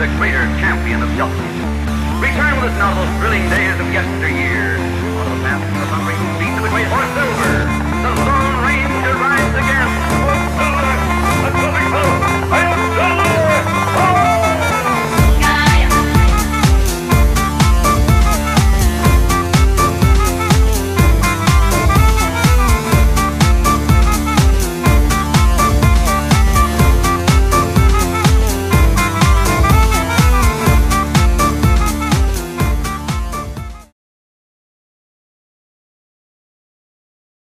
the greater champion of justice. Return with us now to those thrilling days of yesteryear, one of the past of the great beat of the great horse silver, the